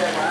Young Daniel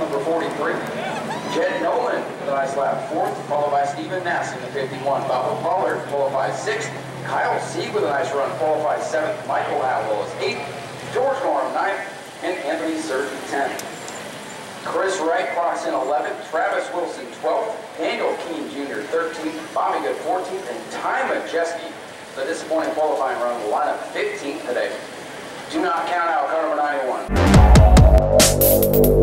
number 43. Jett Noland with a nice lap, fourth, followed by Stephen Nasse in the 51. Bubba Pollard qualifies sixth. Kyle Sieg with a nice run qualifies seventh. Michael Howell is eighth. George Norm ninth. And Anthony Sergi tenth. Chris Wright clocks in 11th, Travis Wilson 12th, Daniel Keene Jr. 13th, Bobby Good 14th, and Ty Majeski, the disappointing qualifying run, will line up 15th today. Do not count out car number 91.